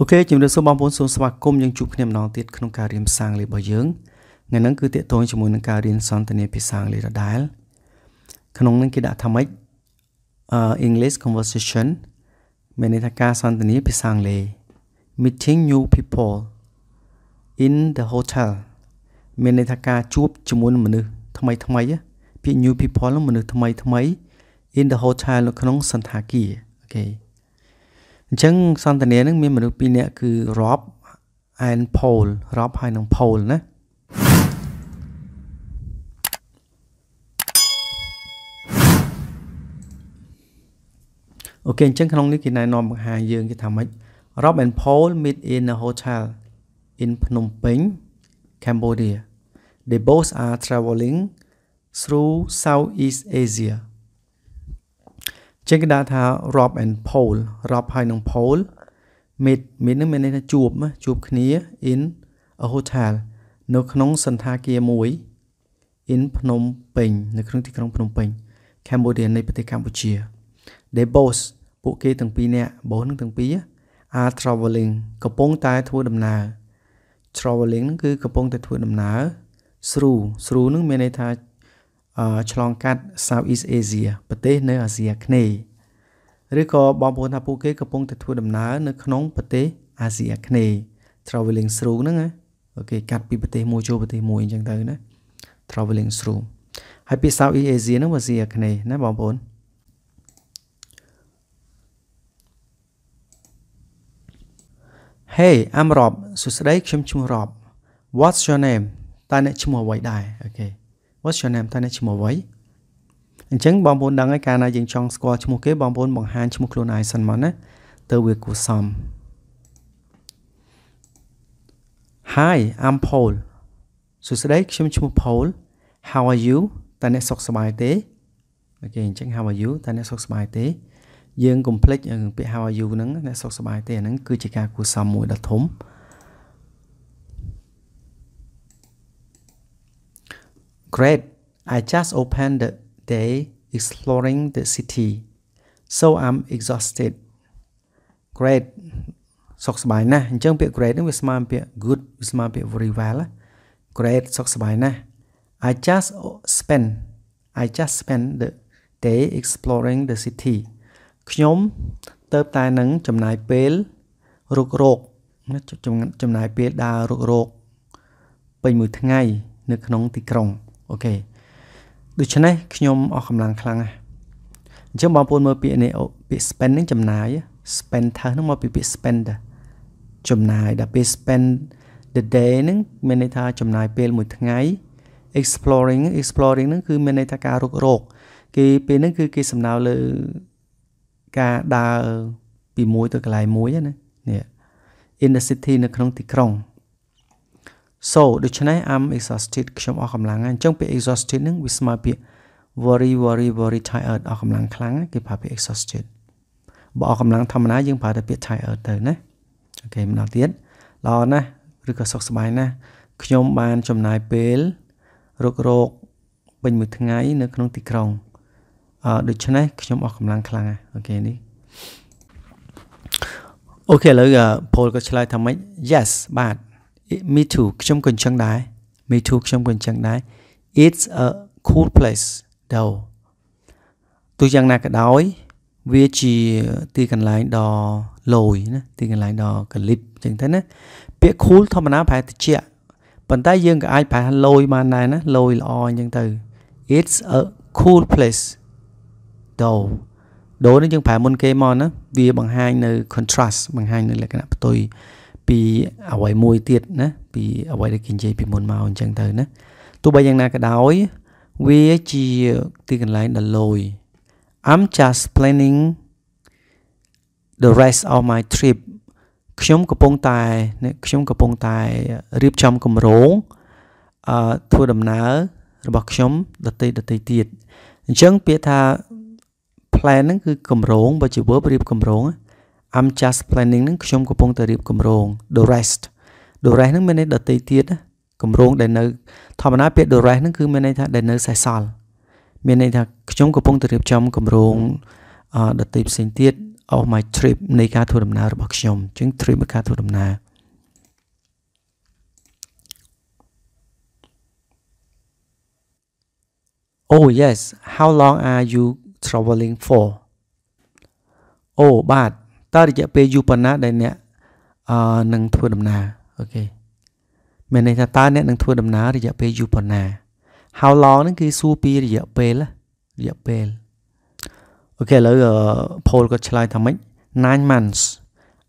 អូខេជំរាបសួរបងប្អូនសូមស្វាគមន៍យើងជួបគ្នាម្ដងទៀតក្នុងការរៀនភាសាអង់គ្លេសរបស់យើងថ្ងៃនេះគឺតាក់ទងជាមួយនឹងការរៀនសន្ទនាភាសាអង់គ្លេសដដែលក្នុងនេះគេដាក់ថាម៉េច uh English conversation មានន័យថាការសន្ទនាភាសាអង់គ្លេស meeting new people in the hotel មានន័យថាការជួបជាមួយនឹងមនុស្សថ្មីថ្មីពាក្យ new people នោះមនុស្សថ្មីថ្មី in the hotel នៅក្នុងសន្តាគារអូខេ អញ្ចឹងសន្តានានឹងមានមនុស្សពីរនាក់គឺ Rob and Paul Rob ហើយនិង Paul ណាអូខេអញ្ចឹងក្នុងនេះគេណែនាំបង្ហាញយើងគេថាម៉េច Rob and Paul meet in a hotel in Phnom Penh Cambodia they both are traveling through Southeast Asia ចឹងគេដាក់ថា Rob and Paul Rob ហើយនិង Paul meet meet នឹងមានន័យថាជួបជួបគ្នា in a hotel នៅក្នុងសន្តាគារមួយ in ភ្នំពេញនៅក្នុងទីក្រុងភ្នំពេញ Cambodia នៃប្រទេសកម្ពុជា They both ពួកគេទាំងពីរនាក់ both នឹងទាំងពីរ are traveling កំពុងតែធ្វើដំណើរ traveling ហ្នឹងគឺកំពុងតែធ្វើដំណើរ through through នឹងមានន័យថា ឆ្លងកាត់ Southeast Asia ប្រទេសនៅអាស៊ីអាគ្នេយ៍ឬក៏បងប្អូនថាពួកគេកំពុងតែធ្វើដំណើរនៅក្នុងប្រទេសអាស៊ីអាគ្នេយ៍ traveling through ហ្នឹងណាអូខេកាត់ពីប្រទេសមួយចូលប្រទេសមួយអញ្ចឹងទៅណា traveling through ហើយពាក្យ Southeast Asia ហ្នឹងអាស៊ីអាគ្នេយ៍ណាបងប្អូន Hey I'm Rob សួស្តីខ្ញុំឈ្មោះ Rob What's your name តើអ្នកឈ្មោះអ្វីដែរអូខេ What's your name តើអ្នកឈ្មោះអ្វីអញ្ចឹងបងប្អូនដឹងហើយកាលណាយើងចង់ស្គាល់ឈ្មោះគេបងប្អូនបង្ហាញឈ្មោះខ្លួនឯងសិនមកណាទៅវាគួរសម Hi I'm Paul សួស្តីខ្ញុំឈ្មោះ Paul How are you តើអ្នកសុខសប្បាយទេអូខេអញ្ចឹង How are you តើអ្នកសុខសប្បាយទេ យើងកុំភ្លេចពាក្យ How are you ហ្នឹងអ្នកសុខសប្បាយទេអាហ្នឹងគឺជាការគួរសមមួយដ៏ធំ Great. I just opened the day exploring the city. So I'm exhausted. Great. សុខសប្បាយណាស់អញ្ចឹងពាក្យ great នេះវាស្មើនឹងពាក្យ good វាស្មើពាក្យ very well Great សុខសប្បាយណាស់ I just spent I just spent the day exploring the city ខ្ញុំទៅតែនឹងចំណាយពេលរុករកចំណាយពេលដើររុករកពេញមួយថ្ងៃ នៅក្នុងទីក្រុង អូខេដូច្នេះខ្ញុំអស់កម្លាំងខ្លាំងណាស់អញ្ចឹងបងប្អូនមើលពាក្យនេះពាក្យ spend នឹងចំណាយ spend ថើនឹងមកពីពាក្យ spend ចំណាយដល់ពេល spend the day នឹងមានន័យថាចំណាយពេលមួយថ្ងៃ exploring exploring នឹងគឺមានន័យថាការរុករកគេពេលហ្នឹងគឺគេសំដៅលើការដើរពីមួយទៅកន្លែងមួយណានេះ in the city នៅក្នុងទីក្រុង so ដូច្នេះ I'm exhausted ខ្ញុំអស់កម្លាំងហើយអញ្ចឹងពាក្យ exhausted ហ្នឹងវាស្មើពាក្យ very very very tired អស់កម្លាំងខ្លាំងគេប្រើពាក្យ exhausted បើអស់កម្លាំងធម្មតាយើងប្រើតែពាក្យ tired ទៅណាOK ម្ដងទៀតល្អណាស់ឬក៏សុខសប្បាយណាស់ខ្ញុំបានចំណាយពេលរុករកពេញមួយថ្ងៃនៅក្នុងទីក្រុងអឺដូច្នេះខ្ញុំអស់កម្លាំងខ្លាំង OK នេះ OK ឥឡូវ Paul ក៏ឆ្លើយថាម៉េច yes បាទ me too ខ្ញុំក៏អញ្ចឹងដែរ me too ខ្ញុំក៏អញ្ចឹងដែរ it's a cool place though ទោះយ៉ាងណាក៏ដោយវាជាទីកន្លែងដ៏លយណាទីកន្លែងដ៏កលិបអញ្ចឹងទៅណាពាក្យ cool ធម្មតាប្រែតិចប៉ុន្តែយើងក៏អាចប្រែថាលយបានដែរណាលយល្អអញ្ចឹងទៅ it's a cool place though ដូរនេះយើងប្រើមុនគេមកណាវាបង្ហាញនៅ contrast បង្ហាញនៅលក្ខណៈផ្ទុយ ពីអ្វីមួយទៀតណាពីអ្វីដែលគេនិយាយពីមុនមកអញ្ចឹងទៅណាទោះបីយ៉ាងណាក៏ដោយវាជាទីកន្លែងដ៏លយ I'm just planning the rest of my trip ខ្ញុំកំពុងតែខ្ញុំកំពុងតែរៀបចំគម្រោងអឺធ្វើដំណើររបស់ខ្ញុំដតីដតីទៀតអញ្ចឹងពាក្យថា plan ហ្នឹងគឺគម្រោងបើជា verb រៀបគម្រោង I'm just planning ហ្នឹងខ្ញុំកំពុងតែរៀបគម្រោង the rest the rest ហ្នឹងមានន័យដតីទៀតគម្រោងដែលនៅធម្មតាពាក្យ the rest ហ្នឹងគឺមានន័យថាដែលនៅសេសសល់មានន័យថាខ្ញុំកំពុងតែរៀបចំគម្រោងអឺដតីផ្សេងទៀត of my trip នៃការធ្វើដំណើររបស់ខ្ញុំអញ្ចឹង trip នៃការធ្វើដំណើរ Oh yes how long are you traveling for អូបាទ តើរយៈពេលយូរប៉ុណ្ណាដែលអ្នកអឺនឹងធ្វើដំណើរ OK មានន័យថាតើអ្នកនឹងធ្វើដំណើររយៈពេលយូរប៉ុណ្ណា how long ហ្នឹងគឺសួរពីរយៈពេលរយៈពេលអូខេឥឡូវ poll គាត់ឆ្លើយថាម៉េច9 months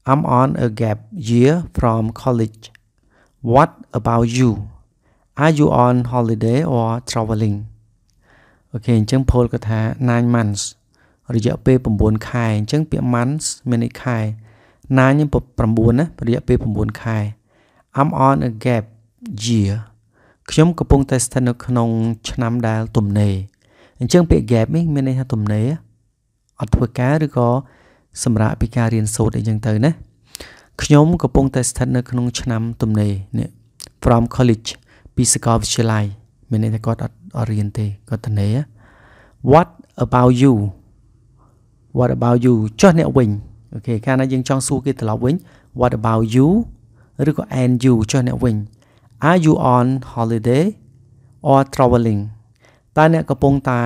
I'm on a gap year from college what about you are you on holiday or traveling OK អញ្ចឹង Paul គាត់ថា9 months រយៈពេល9ខែអញ្ចឹងពាក្យ months មានន័យខែ9នេះ9ណារយៈពេល9ខែ I'm on a gap year ខ្ញុំកំពុងតែស្ថិតនៅក្នុងឆ្នាំដែលទំនេរអញ្ចឹងពាក្យ gap នេះមានន័យថាទំនេរអត់ធ្វើការឬក៏សម្រាប់ពីការរៀនសូត្រអីចឹងទៅណាខ្ញុំកំពុងតែស្ថិតនៅក្នុងឆ្នាំទំនេរនេះ from college ពីសាកលវិទ្យាល័យមានន័យថាគាត់អត់អត់រៀនទេគាត់ទំនេរ what about you what about you ចុះអ្នកវិញអូខេកាលណាយើងចង់សួរគេត្រឡប់វិញ what about you ឬក៏ and you ចុះអ្នកវិញ are you on holiday or traveling តើអ្នកកំពុងតែ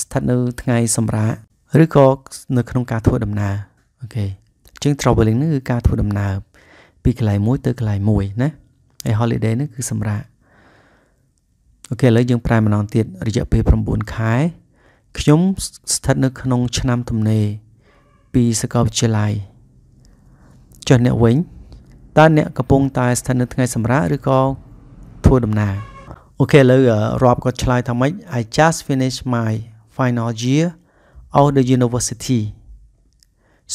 ស្ថិតនៅថ្ងៃសម្រាកឬក៏នៅក្នុងការធ្វើដំណើរអូខេអញ្ចឹង traveling នេះគឺការធ្វើដំណើរពីកន្លែងមួយទៅកន្លែងមួយណាហើយ holiday នេះគឺសម្រាប់អូខេឥឡូវយើងប្រែម្ដងទៀតរយៈពេល9ខែ ខ្ញុំស្ថិតនៅក្នុងឆ្នាំទំនេរពីសាកលវិទ្យាល័យចុះអ្នកវិញតើអ្នកកំពុងតែស្ថិតនៅថ្ងៃសម្រាប់ឬក៏ធ្វើដំណើរអូខេឥឡូវរាប់គាត់ឆ្លើយថាម៉េច I just finished my final year of the university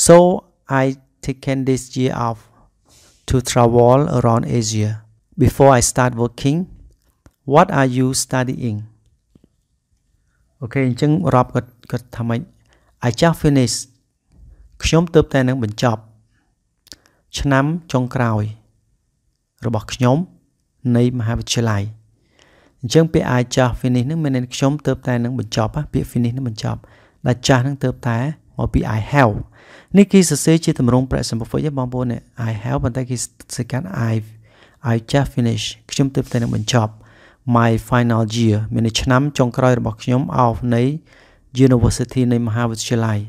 so I taken this year off to travel around Asia before I start working what are you studying អូខេអញ្ចឹងរាប់គាត់គាត់ថាម៉េច I just finished ខ្ញុំទើបតែនឹងបញ្ចប់ ឆ្នាំចុងក្រោយ របស់ខ្ញុំ នៃមហាវិទ្យាល័យអញ្ចឹងពាក្យ I just finish នឹងមានន័យខ្ញុំទើបតែនឹងបញ្ចប់ពាក្យ finish នឹងបញ្ចប់ដែលចាស់នឹងទើបតែមកពី I have នេះគេសរសេរជាទម្រង់ present perfect ទេបងប្អូន I have ប៉ុន្តែគេសរសេរកាន់ I I just finish ខ្ញុំទើបតែនឹងបញ្ចប់ my final year មានន័យឆ្នាំចុងក្រោយរបស់ខ្ញុំ of នៃ University នៃមហាវិទ្យាល័យ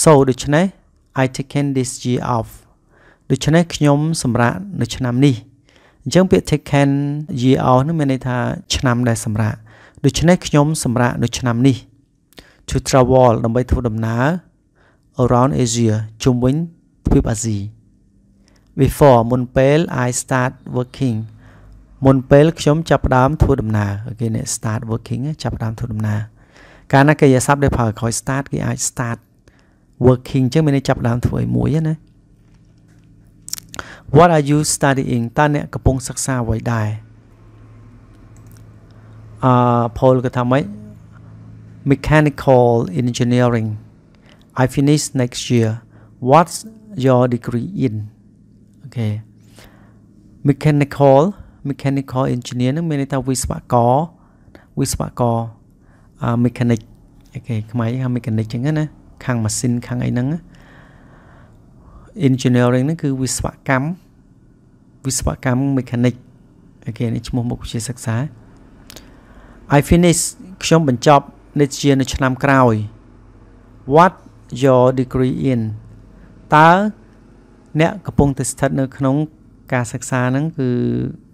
so ដូច្នេះ I taken this year off ដូច្នេះខ្ញុំសម្រាប់នៅឆ្នាំនេះអញ្ចឹងពាក្យ taken year off នោះមានន័យថាឆ្នាំដែលសម្រាប់ដូច្នេះខ្ញុំសម្រាប់នៅឆ្នាំនេះ to travel ដើម្បីធ្វើដំណើរ around Asia ជុំវិញទ្វីបអាស៊ី before មុនពេល I start working មុនពេលខ្ញុំចាប់ផ្ដើមធ្វើដំណើរគេនេះ start working ចាប់ផ្ដើមធ្វើដំណើរកាលណាកិរិយាសព្ទដែលប្រើក្រោយ start គេអាច start working អញ្ចឹងមានន័យចាប់ផ្ដើមធ្វើឲ្យមួយណា What are you studying តើអ្នកកំពុងសិក្សាអ្វីដែរអឺ Paul ក៏ថាម៉េច Mechanical engineering I finish next year what's your degree in okay mechanical mechanical engineer នឹងមានន័យថាវិស្វករវិស្វករអឺ mechanic អូខេខ្មែរហៅ mechanic ចឹងណាខាងម៉ាស៊ីនខាងអីហ្នឹង engineering ហ្នឹងគឺវិស្វកម្មវិស្វកម្ម mechanic អូខេនេះឈ្មោះមុខវិជ្ជាសិក្សា I finish ខ្ញុំបញ្ចប់នេះជានៅឆ្នាំក្រោយ What your degree in តើអ្នកកំពុងតែស្ថិតនៅក្នុងការសិក្សាហ្នឹងគឺ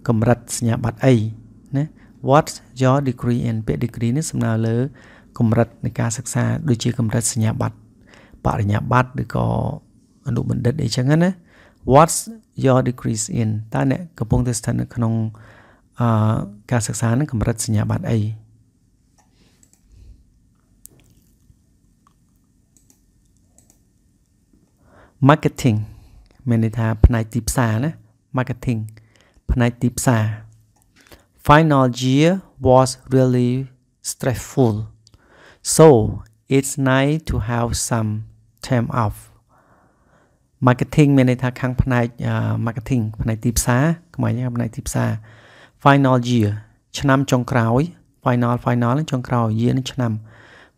កម្រិតសញ្ញាបត្រអីណា What your degree in ពាក្យ degree នេះសំដៅលើកម្រិតនៃការសិក្សាដូចជាកម្រិតសញ្ញាបត្របរិញ្ញាបត្រឬក៏អនុបណ្ឌិតអីចឹងណា What's your degrees in តើអ្នកកំពុងតែស្ថិតនៅក្នុងអឺការសិក្សានឹងកម្រិតសញ្ញាបត្រអី marketing មានន័យថាផ្នែកទីផ្សារណា marketing ផ្នែកទីផ្សារ final year was really stressful so it's nice to have some time off marketing មានន័យថាខាងផ្នែក marketing ផ្នែកទីផ្សារខ្មែរយើងផ្នែកទីផ្សារ final year ឆ្នាំចុងក្រោយ final final ចុងក្រោយ year នេះឆ្នាំ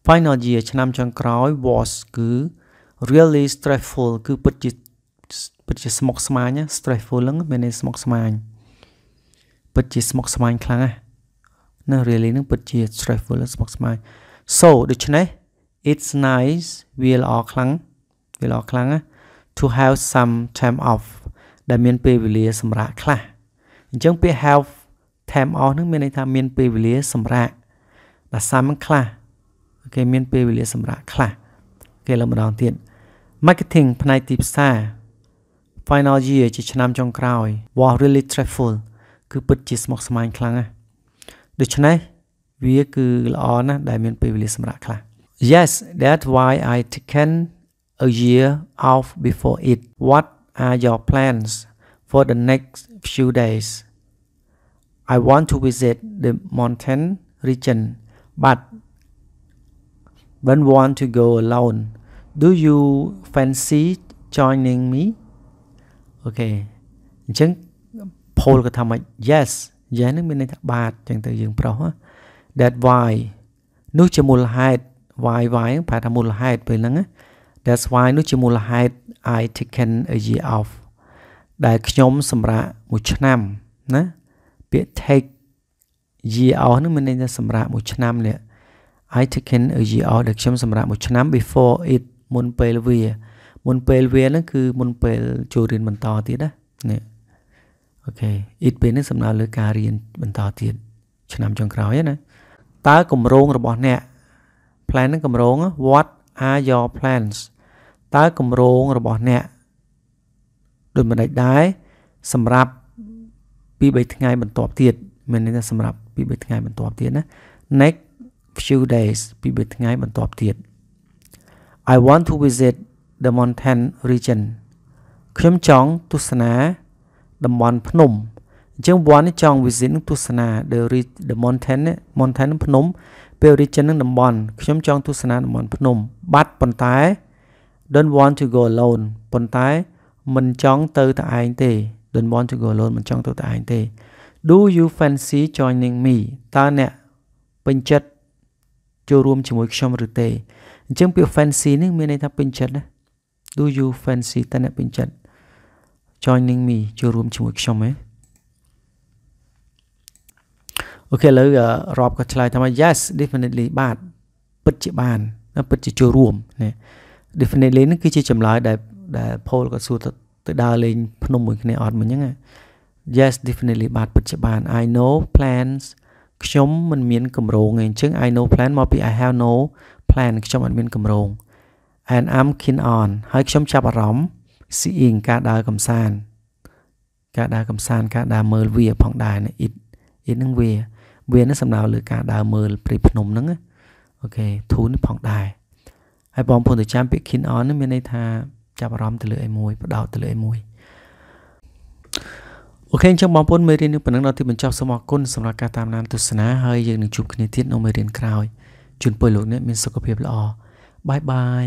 final year ឆ្នាំចុងក្រោយ was គឺ really stressful គឺពិតជាពិតជាស្មុគស្មាញ stressful ហ្នឹងមានន័យស្មុគស្មាញ ពិតជាស្មុគស្មាញខ្លាំងណាស់ណា really ហ្នឹងពិតជា stressful ស្មុគស្មាញ so ដូច្នេះ it's nice វាល្អខ្លាំងវាល្អខ្លាំងណា to have some time off ដែលមានពេលវេលាសម្រាប់ខ្លះអញ្ចឹងពាក្យ have time off ហ្នឹងមានន័យថាមានពេលវេលាសម្រាប់ដែល some ខ្លះគេមានពេលវេលាសម្រាប់ខ្លះគេលើម្ដងទៀត marketing ផ្នែកទីផ្សារ final year ជាឆ្នាំចុងក្រោយ was really stressful គឺពិតជាស្មុគស្មាញខ្លាំងណាស់ដូច្នេះវាគឺល្អណាស់ដែលមានពេលវេលាសម្រាប់ខ្លះ Yes that's why I taken a year off before it what are your plans for the next few days I want to visit the mountain region but don't want to go alone do you fancy joining me អូខេអញ្ចឹង poll ក៏ថាម៉េច yes yes នឹងមានន័យថាបាទអញ្ចឹងទៅយើងប្រុស that why នោះជាមូលហេតុ why why ប្រែថាមូលហេតុពេលហ្នឹង that's why នោះជាមូលហេតុ I taken a year off ដែលខ្ញុំសម្រាប់មួយឆ្នាំណាពាក្យ take year off ហ្នឹងមានន័យថាសម្រាប់មួយឆ្នាំនេះ I taken a year off ដែលខ្ញុំសម្រាប់មួយឆ្នាំ before it មុនពេលវា មុនពេលវាហ្នឹងគឺមុនពេលចូលរៀនបន្តទៀតណានេះ អូខេ it ពេលនេះសំដៅលើការរៀនបន្តទៀតឆ្នាំចុងក្រោយណាតើគម្រោងរបស់អ្នក plan ហ្នឹងគម្រោង what are your plans តើគម្រោងរបស់អ្នកដូចមិនដែរសម្រាប់ពី3ថ្ងៃបន្ទាប់ទៀតមានន័យថាសម្រាប់ពី3ថ្ងៃបន្ទាប់ទៀតណា next few days ពី3ថ្ងៃបន្ទាប់ទៀត I want to visit the mountain region ខ្ញុំចង់ទស្សនា តំបន់ភ្នំអញ្ចឹង one ចង់ visit នឹងទស្សនា the the mountain mountain ភ្នំពេល region នឹងតំបន់ខ្ញុំចង់ទស្សនាតំបន់ភ្នំ បាត់ប៉ុន្តែ don't want to go alone ប៉ុន្តែមិនចង់ទៅតែឯងទេ don't want to go alone មិនចង់ទៅតែឯងទេ do you fancy joining me តើអ្នកពេញចិត្តចូលរួមជាមួយខ្ញុំឬទេអញ្ចឹងពាក្យ fancy នេះមានន័យថាពេញចិត្តណា do you fancy តើអ្នកពេញចិត្ត joining me ចូលរួមជាមួយខ្ញុំហ៎អូខេឥឡូវរាប់ក៏ឆ្លើយថា yes definitely បាទពិតជាបានពិតជាចូលរួមណា definitely នេះគឺជាចម្លើយដែលដែល poll ក៏សួរទៅទៅដើរលេងភ្នំមួយគ្នាអត់មិញហ្នឹង yes definitely បាទពិតជាបាន I know plans ខ្ញុំមិនមានកម្រងទេអញ្ចឹង I know plan មកពី I have no plan ខ្ញុំអត់មានកម្រង and I'm keen on ហើយខ្ញុំចាប់អារម្មណ៍ seeing ការដើរកំសាន្តការដើរកំសាន្តការដើរមើលវាផងដែរណា it it នឹងវាវានឹងសំដៅលើការដើរមើលព្រៃភ្នំហ្នឹង OK to នេះផងដែរហើយបងប្អូនទៅចាំពាក្យ keen on នេះមានន័យថាចាប់អារម្មណ៍ទៅលើអីមួយបដោតទៅលើអីមួយ OK អញ្ចឹងបងប្អូនមេរៀននេះប៉ុណ្ណឹងដល់ទីបញ្ចប់សូមអរគុណសម្រាប់ការតាមដានទស្សនាហើយយើងនឹងជួបគ្នាទៀតនៅមេរៀនក្រោយជូនពលលោកអ្នកមានសុខភាពល្អ bye bye